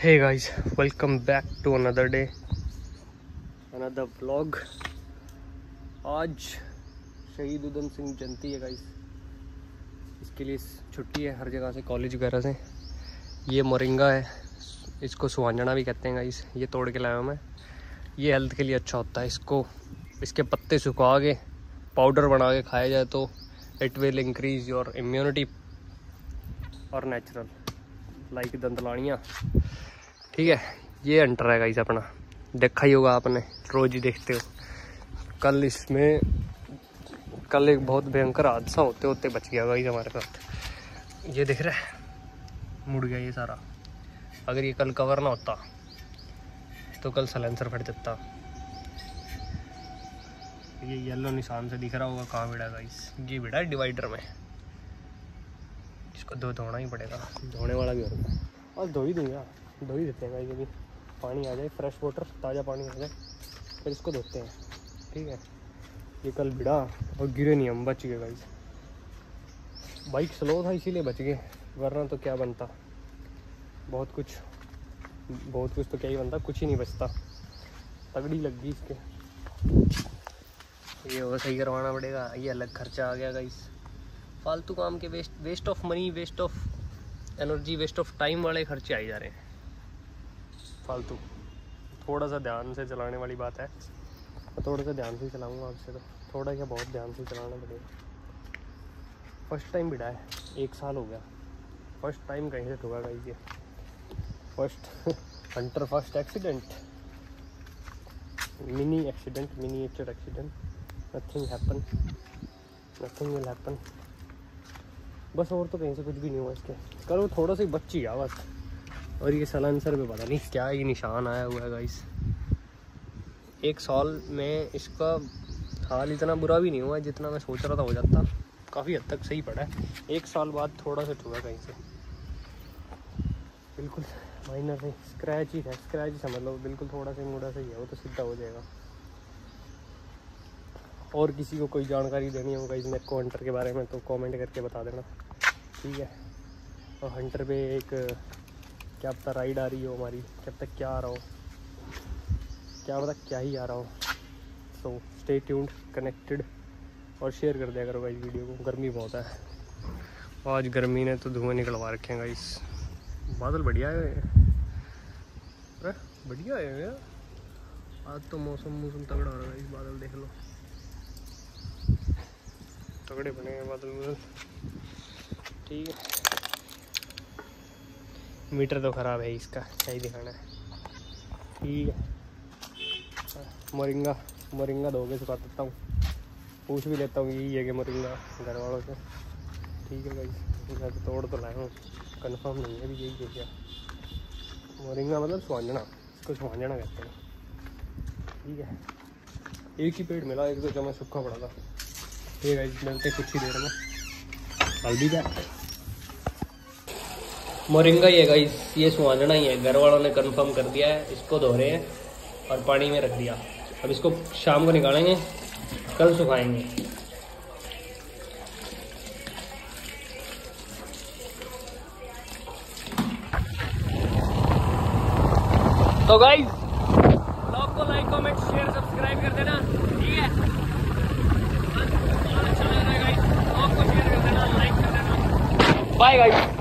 Hey guys welcome back to another day another vlog आज शहीद उधम सिंह जयंती है guys इसके लिए छुट्टी है हर जगह से कॉलेज वगैरह से. ये मोरिंगा है. इसको सुहांजना भी कहते हैं गाइस ये तोड़ के लाया हूँ मैं. ये हेल्थ के लिए अच्छा होता है. इसको, इसके पत्ते सुखा के पाउडर बना के खाया जाए तो it will increase your immunity और नेचुरल लाइक दंतलानियाँ ठीक है, ये अंटर है गाइस अपना। देखा ही होगा आपने, रोज ही देखते हो। कल इसमें, कल एक बहुत भयंकर हादसा होते होते बच गया गाइस हमारे साथ। ये दिख रहा है, मुड़ गया ये सारा। अगर ये कल कवर ना होता तो कल सलेंसर फट जाता ये येलो निशान से दिख रहा होगा कहाँ भिड़ा गाइस ये भिड़ा डिवाइडर में। इसको दो धोना ही पड़ेगा। धोने वाला भी होगा और धो ही दूँगा धो ही देते हैं गाइस अभी पानी आ जाए फ्रेश वाटर ताज़ा पानी आ जाए, फिर इसको धोते हैं। ठीक है? ये कल भिड़ा और गिरे नहीं, हम बच गए गाइस बाइक स्लो था, इसीलिए बच गए। वरना तो क्या बनता? बहुत कुछ बहुत कुछ तो क्या ही बनता? कुछ ही नहीं बचता। तगड़ी लग गई इसके। ये वो सही करवाना पड़ेगा, ये अलग खर्चा आ गया गाइस फालतू काम के waste waste of money waste of energy waste of time वाले खर्चे आ ही जा रहे हैं। फालतू। थोड़ा सा ध्यान से चलाने वाली बात है। थोड़ा सा ध्यान से चलाऊँगा आपसे तो। थोड़ा क्या बहुत ध्यान से चलाना पड़ेगा। फ़र्स्ट टाइम बिड़ा है। एक साल हो गया। फ़र्स्ट टाइम कहीं से ठुका गई ये first hunter first accident mini accident miniature accident nothing happen nothing will happen बस और तो कहीं से कुछ भी नहीं हुआ इसके। कल वो थोड़ा सा बच्ची गया बस। और ये सलांसर में पता नहीं क्या ये निशान आया हुआ है गाइस एक साल में इसका हाल इतना बुरा भी नहीं हुआ जितना मैं सोच रहा था हो जाता। काफ़ी हद तक सही पड़ा है। एक साल बाद थोड़ा सा छुआ कहीं से। बिल्कुल माइनर है। स्क्रैच ही है। स्क्रैच ही समझ लो। बिल्कुल थोड़ा सा मुड़ा सा ही है। वो तो सीधा हो जाएगा। और किसी को कोई जानकारी देनी हो गाइस मेरे को हंटर के बारे में तो कमेंट करके बता देना। ठीक है? और हंटर पे एक, क्या पता राइड आ रही हो हमारी, क्या पता क्या आ रहा हो। क्या पता क्या ही आ रहा हो। सो स्टे ट्यून्ड कनेक्टेड और शेयर कर दिया करो गाइस वीडियो को। गर्मी बहुत है। आज गर्मी ने तो धुआँ निकलवा रखे हैं गाइस बादल बढ़िया है। अरे, बढ़िया है यार। आज तो मौसम मौसम तगड़ा हो रहा है इस बादल देख लो। तगड़े बने हैं बादल बादल ठीक है। मीटर तो ख़राब है इसका, सही दिखाना है। ठीक है। मोरिंगा मोरिंगा दो के सुखा देता हूँ। पूछ भी लेता हूँ, यही है कि मोरिंगा घर वालों से। ठीक है भाई तो तोड़ तो लाया हूँ। कन्फर्म नहीं है अभी यही है मोरिंगा मतलब सुहांजना, इसको सुहांजना कहते हैं। ठीक है। एक ही पेड़ मिला, एक तो जमा सूखा पड़ा था। ठीक है मिलते कुछ ही देर में। मोरिंगा है गाइस ये सुहाना ही है। घर वालों ने कंफर्म कर दिया है, इसको धो रहे हैं और पानी में रख दिया। अब इसको शाम को निकालेंगे, कल सुखाएँगे। तो guys like comment share subscribe कर देना। ठीक है अच्छा लग रहा है गाइस ब्लॉग को शेयर कर देना लाइक कर देना बाय गाइस